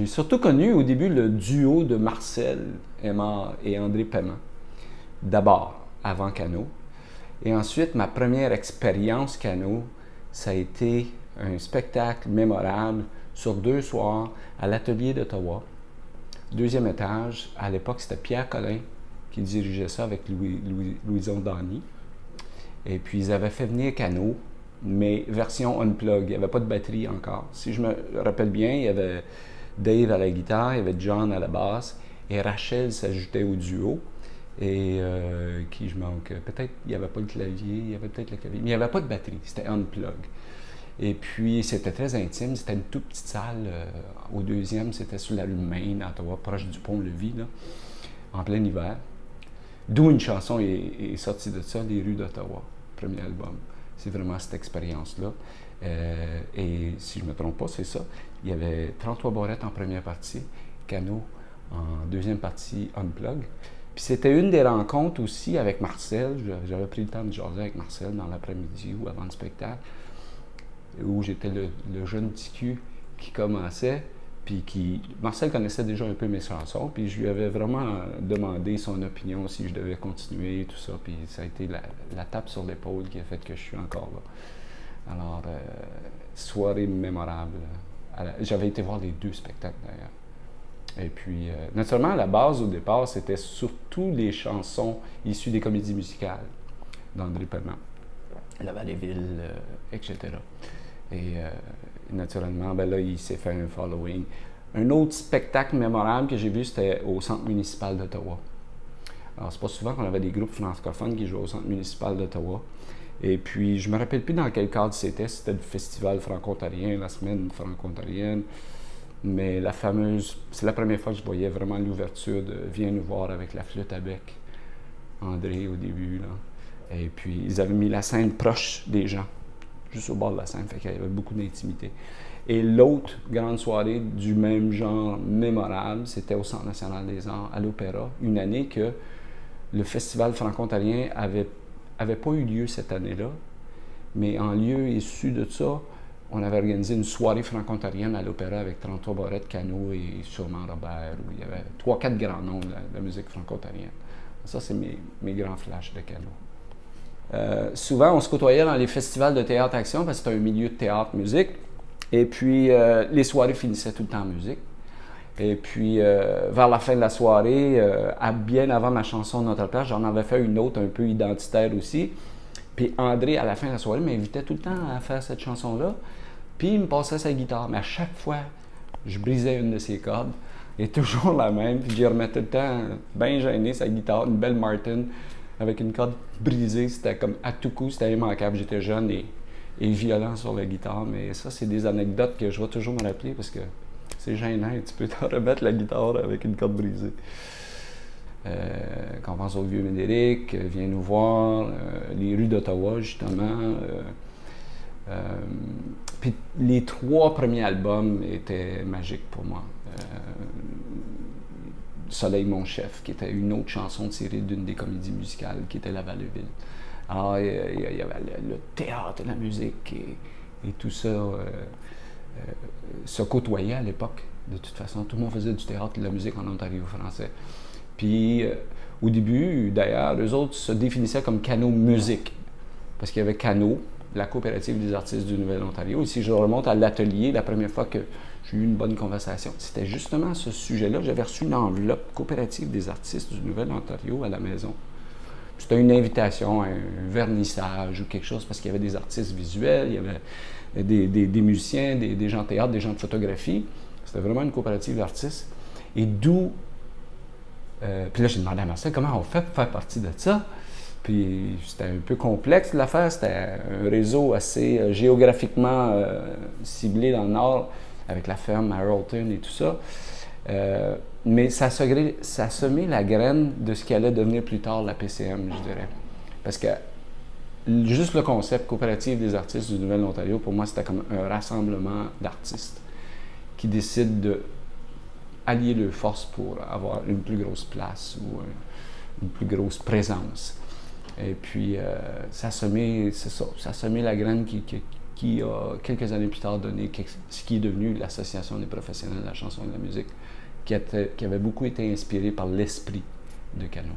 J'ai surtout connu au début le duo de Marcel Emma et André Paiement. D'abord, avant Cano. Et ensuite, ma première expérience Cano, ça a été un spectacle mémorable sur deux soirs à l'atelier d'Ottawa. Deuxième étage, à l'époque, c'était Pierre Collin qui dirigeait ça avec Louis, Louis, Louison Dany. Et puis, ils avaient fait venir Cano, mais version unplug. Il n'y avait pas de batterie encore. Si je me rappelle bien, il y avait Dave à la guitare, il y avait John à la basse, et Rachel s'ajoutait au duo. Et euh, qui je manque Peut-être il n'y avait pas le clavier, il y avait peut-être le clavier, mais il n'y avait pas de batterie, c'était unplug. Et puis, c'était très intime. C'était une toute petite salle. Euh, au deuxième, c'était sur la rue Maine, à Ottawa, proche du pont-levis, en plein hiver. D'où une chanson est, sortie de ça, Les rues d'Ottawa, premier album. C'est vraiment cette expérience-là. Euh, et si je ne me trompe pas, c'est ça. Il y avait 33 barrettes en première partie, Cano en deuxième partie, Unplug. Puis c'était une des rencontres aussi avec Marcel. J'avais pris le temps de jaser avec Marcel dans l'après-midi ou avant le spectacle où j'étais le, jeune TQ qui commençait, puis qui... Marcel connaissait déjà un peu mes chansons, puis je lui avais vraiment demandé son opinion si je devais continuer, tout ça, puis ça a été la, tape sur l'épaule qui a fait que je suis encore là. Alors, euh, soirée mémorable. J'avais été voir les deux spectacles d'ailleurs. Et puis, euh, naturellement, à la base, au départ, c'était surtout les chansons issues des comédies musicales d'André Paiement, La Vallée-Ville, etc. Et euh, naturellement, ben là, il s'est fait un following. Un autre spectacle mémorable que j'ai vu, c'était au Centre municipal d'Ottawa. Alors, c'est pas souvent qu'on avait des groupes francophones qui jouaient au Centre municipal d'Ottawa. Et puis, je me rappelle plus dans quel cadre c'était. C'était le festival franco-ontarien, la semaine franco-ontarienne. Mais la fameuse, c'est la première fois que je voyais vraiment l'ouverture de Viens nous voir avec la flûte à bec. André au début, là. Et puis, ils avaient mis la scène proche des gens juste au bord de la scène, fait qu'il y avait beaucoup d'intimité. Et l'autre grande soirée du même genre mémorable, c'était au Centre national des arts, à l'Opéra, une année que le festival franco-ontarien avait, avait pas eu lieu cette année-là, mais en lieu issu de ça, on avait organisé une soirée franco-ontarienne à l'Opéra avec 33 Barrettes, Cano et sûrement Robert, où il y avait trois, quatre grands noms de la, musique franco-ontarienne. Ça, c'est mes, mes grands flashs de Cano. Euh, souvent, on se côtoyait dans les festivals de théâtre-action parce que c'était un milieu de théâtre-musique. Et puis, euh, les soirées finissaient tout le temps en musique. Et puis, euh, vers la fin de la soirée, à bien avant ma chanson Notre place, j'en avais fait une autre un peu identitaire aussi. Puis André, à la fin de la soirée, m'invitait tout le temps à faire cette chanson-là. Puis il me passait sa guitare. Mais à chaque fois, je brisais une de ses cordes. Et toujours la même. Puis j'y remettais tout le temps, bien gêné, sa guitare, une belle Martin avec une corde brisée. C'était comme à tout coup, c'était immanquable. J'étais jeune et, violent sur la guitare, mais ça, c'est des anecdotes que je vais toujours me rappeler parce que c'est gênant. Tu peux te remettre la guitare avec une corde brisée. Euh, quand on pense au vieux Médéric, euh, viens nous voir, euh, les rues d'Ottawa, justement. puis les trois premiers albums étaient magiques pour moi. Soleil mon chef, qui était une autre chanson tirée d'une des comédies musicales, qui était La Vallée-Ville. Alors, il y, avait le, théâtre, la musique et, tout ça euh, euh, se côtoyait à l'époque. De toute façon, tout le monde faisait du théâtre et de la musique en Ontario français. Puis, euh, au début, d'ailleurs, les autres se définissaient comme Cano Musique, parce qu'il y avait Cano, la coopérative des artistes du Nouvel-Ontario. Ici, je remonte à l'atelier, la première fois que j'ai eu une bonne conversation. C'était justement ce sujet-là. J'avais reçu une enveloppe coopérative des artistes du Nouvel-Ontario à la maison. C'était une invitation, un vernissage ou quelque chose, parce qu'il y avait des artistes visuels, il y avait des, musiciens, des, gens de théâtre, des gens de photographie. C'était vraiment une coopérative d'artistes. Et d'où. Euh, puis là, j'ai demandé à Marcel comment on fait pour faire partie de ça. Puis c'était un peu complexe l'affaire. C'était un réseau assez euh, géographiquement euh, ciblé dans le nord avec la ferme Harrelton et tout ça. Mais ça, a semé la graine de ce qui allait devenir plus tard la PCM, je dirais. Parce que juste le concept coopérative des artistes du Nouvel-Ontario, pour moi, c'était comme un rassemblement d'artistes qui décident de allier leurs forces pour avoir une plus grosse place ou une plus grosse présence. Et puis, euh, ça a semé, la graine qui, a quelques années plus tard donné ce qui est devenu l'Association des professionnels de la chanson et de la musique, qui, qui avait beaucoup été inspiré par l'esprit de Cano.